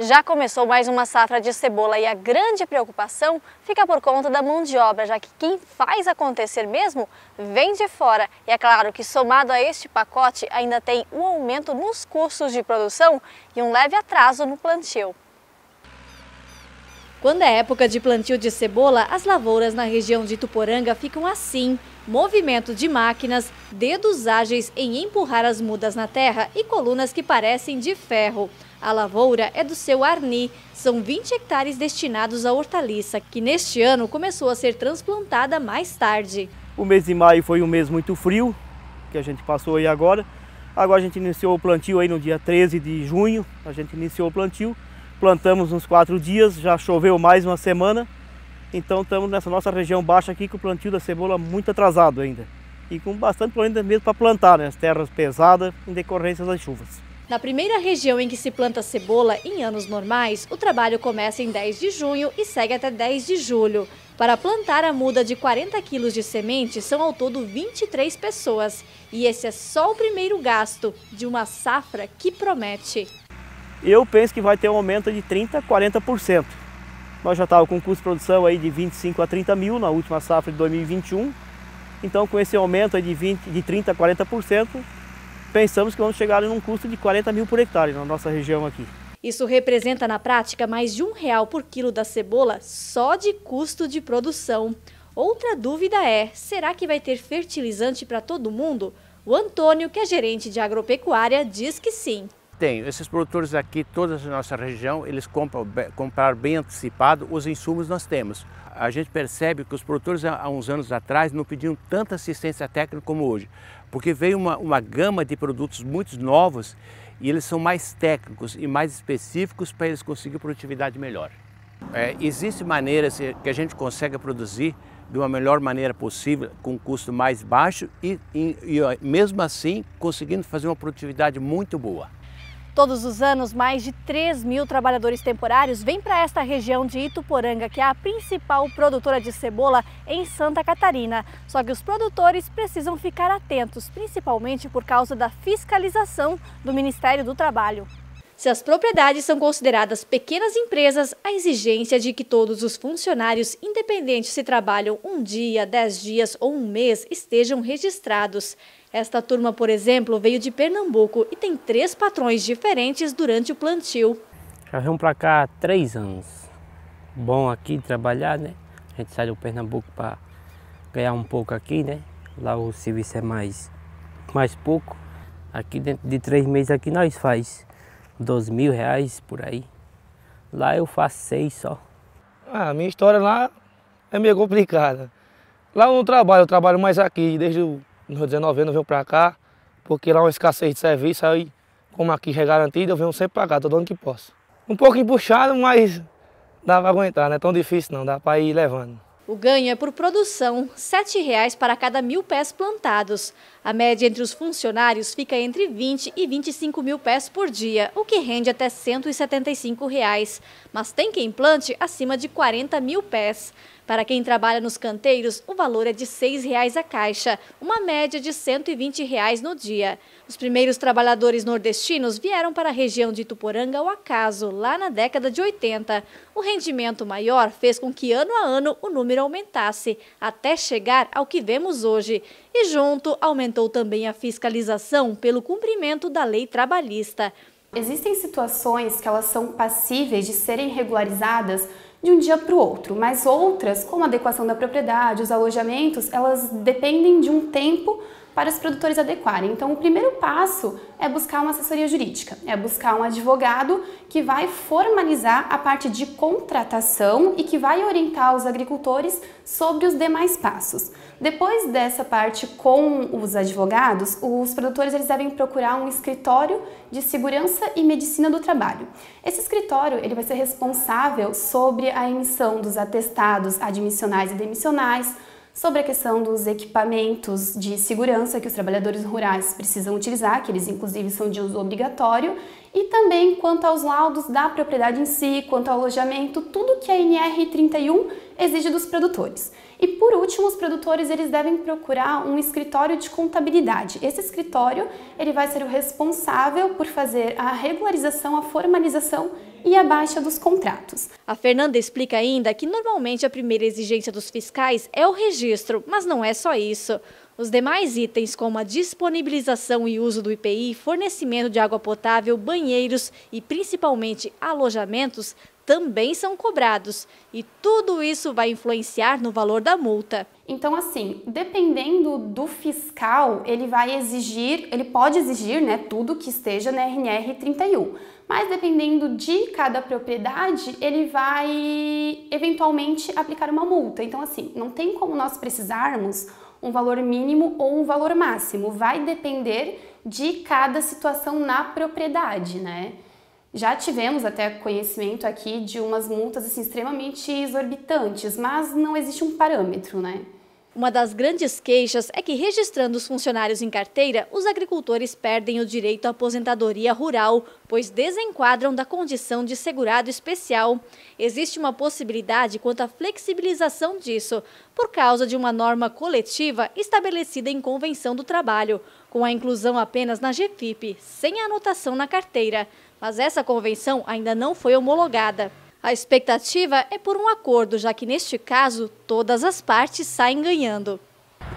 Já começou mais uma safra de cebola e a grande preocupação fica por conta da mão de obra, já que quem faz acontecer mesmo vem de fora. E é claro que somado a este pacote ainda tem um aumento nos custos de produção e um leve atraso no plantio. Quando é época de plantio de cebola, as lavouras na região de Tuporanga ficam assim. Movimento de máquinas, dedos ágeis em empurrar as mudas na terra e colunas que parecem de ferro. A lavoura é do seu Arni. São 20 hectares destinados à hortaliça, que neste ano começou a ser transplantada mais tarde. O mês de maio foi um mês muito frio, que a gente passou aí agora. Agora a gente iniciou o plantio aí no dia 13 de junho, a gente iniciou o plantio. Plantamos uns quatro dias, já choveu mais uma semana. Então estamos nessa nossa região baixa aqui com o plantio da cebola muito atrasado ainda. E com bastante problema mesmo para plantar, né? As terras pesadas em decorrência das chuvas. Na primeira região em que se planta cebola, em anos normais, o trabalho começa em 10 de junho e segue até 10 de julho. Para plantar a muda de 40 quilos de semente, são ao todo 23 pessoas. E esse é só o primeiro gasto de uma safra que promete. Eu penso que vai ter um aumento de 30% a 40%. Nós já estávamos com um custo de produção aí de 25 a 30 mil na última safra de 2021. Então, com esse aumento aí de, 20, de 30% a 40%, pensamos que vamos chegar em um custo de 40 mil por hectare na nossa região aqui. Isso representa na prática mais de um real por quilo da cebola só de custo de produção. Outra dúvida é, será que vai ter fertilizante para todo mundo? O Antônio, que é gerente de agropecuária, diz que sim. Tem, esses produtores aqui, toda a nossa região, eles compram, comprar bem antecipado os insumos nós temos. A gente percebe que os produtores há uns anos atrás não pediam tanta assistência técnica como hoje porque veio uma, uma gama de produtos muito novos e eles são mais técnicos e mais específicos para eles conseguirem produtividade melhor. É, Existem maneiras que a gente consegue produzir de uma melhor maneira possível, com um custo mais baixo e, e, e mesmo assim conseguindo fazer uma produtividade muito boa. Todos os anos, mais de 3 mil trabalhadores temporários vêm para esta região de Ituporanga, que é a principal produtora de cebola em Santa Catarina. Só que os produtores precisam ficar atentos, principalmente por causa da fiscalização do Ministério do Trabalho. Se as propriedades são consideradas pequenas empresas, a exigência de que todos os funcionários, independente se trabalham um dia, dez dias ou um mês, estejam registrados. Esta turma, por exemplo, veio de Pernambuco e tem três patrões diferentes durante o plantio. Já vim para cá há três anos. Bom aqui trabalhar, né? A gente sai do Pernambuco para ganhar um pouco aqui, né? Lá o serviço é mais, mais pouco. Aqui dentro de três meses aqui nós faz 12 mil reais por aí. Lá eu faço seis só. Ah, a minha história lá é meio complicada. Lá eu não trabalho, eu trabalho mais aqui, desde o no 19 anos eu venho para cá, porque lá é uma escassez de serviço, aí como aqui já é garantido, eu venho sempre para cá, todo ano que posso. Um pouco empuxado, mas dá para aguentar, não é tão difícil não, dá para ir levando. O ganho é por produção, R$ 7,00 para cada mil pés plantados. A média entre os funcionários fica entre 20 e 25 mil pés por dia, o que rende até 175 reais. Mas tem quem plante acima de 40 mil pés. Para quem trabalha nos canteiros, o valor é de R$ 6,00 a caixa, uma média de 120 reais no dia. Os primeiros trabalhadores nordestinos vieram para a região de Tuporanga ao acaso, lá na década de 80. O rendimento maior fez com que ano a ano o número aumentasse, até chegar ao que vemos hoje. E junto aumentou também a fiscalização pelo cumprimento da lei trabalhista. Existem situações que elas são passíveis de serem regularizadas de um dia para o outro, mas outras, como a adequação da propriedade, os alojamentos, elas dependem de um tempo para os produtores adequarem. Então, o primeiro passo é buscar uma assessoria jurídica, é buscar um advogado que vai formalizar a parte de contratação e que vai orientar os agricultores sobre os demais passos. Depois dessa parte com os advogados, os produtores eles devem procurar um escritório de segurança e medicina do trabalho. Esse escritório ele vai ser responsável sobre a emissão dos atestados admissionais e demissionais, sobre a questão dos equipamentos de segurança que os trabalhadores rurais precisam utilizar, que eles inclusive são de uso obrigatório, e também quanto aos laudos da propriedade em si, quanto ao alojamento, tudo que a NR31 exige dos produtores. E por último, os produtores eles devem procurar um escritório de contabilidade. Esse escritório ele vai ser o responsável por fazer a regularização, a formalização e a baixa dos contratos. A Fernanda explica ainda que normalmente a primeira exigência dos fiscais é o registro, mas não é só isso. Os demais itens, como a disponibilização e uso do IPI, fornecimento de água potável, banheiros e principalmente alojamentos, também são cobrados. E tudo isso vai influenciar no valor da multa. Então, assim, dependendo do fiscal, ele vai exigir, ele pode exigir né, tudo que esteja na RNR 31. Mas dependendo de cada propriedade, ele vai eventualmente aplicar uma multa. Então, assim, não tem como nós precisarmos um valor mínimo ou um valor máximo. Vai depender de cada situação na propriedade, né? Já tivemos até conhecimento aqui de umas multas assim, extremamente exorbitantes, mas não existe um parâmetro, né? Uma das grandes queixas é que, registrando os funcionários em carteira, os agricultores perdem o direito à aposentadoria rural, pois desenquadram da condição de segurado especial. Existe uma possibilidade quanto à flexibilização disso, por causa de uma norma coletiva estabelecida em Convenção do Trabalho, com a inclusão apenas na GFIP, sem anotação na carteira. Mas essa convenção ainda não foi homologada. A expectativa é por um acordo, já que neste caso todas as partes saem ganhando.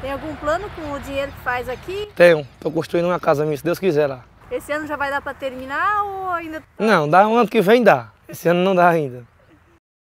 Tem algum plano com o dinheiro que faz aqui? Tenho. Estou construindo uma casa minha, se Deus quiser lá. Esse ano já vai dar para terminar ou ainda? Não, dá um ano que vem dá. Esse ano não dá ainda.